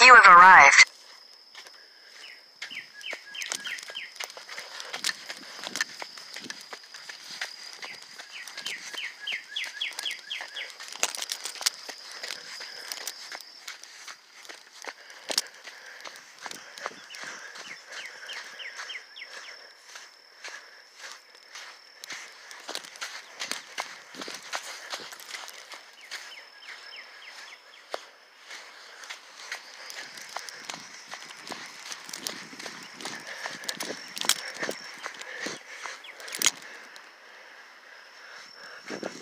You have arrived. Yeah.